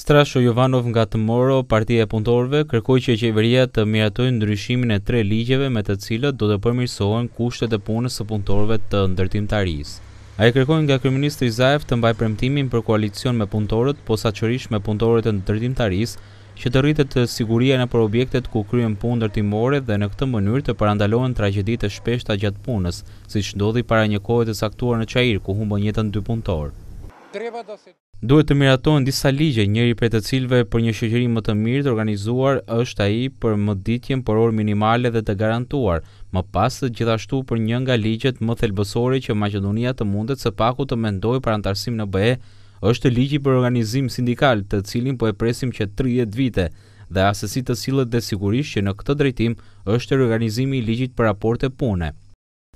Strasho Jovanov nga TMORO, Partia e Punëtorëve, kërkoi që qeveria të miratojë ndryshimin e tre ligjeve me të cilët do të përmirësohen kushtet e punës së punëtorëve të ndërtimtarisë. Ai kërkoi nga kryeministri Zaev të mbajë premtimin për koalicion me punëtorët, posaçërisht me punëtorët e ndërtimtarisë, që të rritet siguria nëpër objektet ku kryhen punë ndërtimore dhe në këtë mënyrë të parandalohen tragjeditë e shpeshta gjatë punës, siç ndodhi para një kohe të caktuar në Çair, ku humbën jetën dy punëtorë. Duhet të miratohen disa ligje, njëri prej të cilëve për një shoqëri më të mirë të organizuar është ai për mëditjen për orë minimale dhe të garantuar, më pas gjithashtu për një nga ligjet më thelbësore që Maqedonia të mundet së paku të mendojë për anëtarësim në BE është ligji për organizim sindikal të cilin po e presim që tridhjetë vite dhe assesi të sillet dhe sigurisht që në këtë drejtim është riorganizimi i ligjit për raporte pune.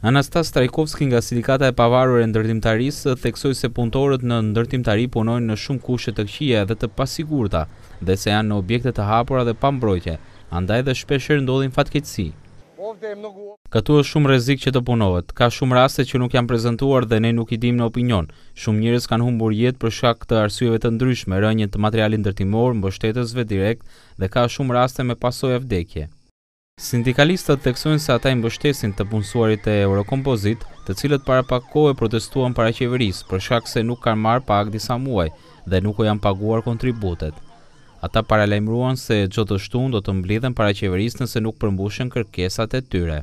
Anastas Trajkovski nga Sindikata e Pavarur e Ndërtimtarisë theksoi se punëtorët në ndërtimtari punojnë në shumë kushte të këqija dhe të pasigurta dhe se janë në objekte të hapura dhe pa mbrojtje, andaj dhe shpeshherë ndodhin fatkeqësi. Këtu është shumë rrezik që të punohet. Ka shumë raste që nuk janë prezentuar dhe ne nuk i dimë në opinion. Shumë njerëz kanë humbur jetë për shkak të arsyeve të ndryshme, rënien të materialit ndërtimor, mbështetësve direkt dhe ka shumë raste me pasoja vdekje. Sindikalistët theksojnë se ata i mbështesin të punësuarit e Eurokompozit, të cilët para pak kohe protestuan para qeverisë për shkak se nuk kanë marrë pagë disa muaj dhe nuk u janë paguar kontributet. Ata paralajmëruan se çdo të shtunë do të mblidhen para qeverisë nëse nuk përmbushen kërkesat e tyre.